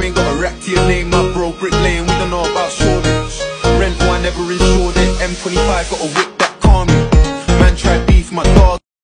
You ain't got a rack to your name, my bro. Brick lane, we don't know about shortage. Rent boy never insured it. M25 got a whip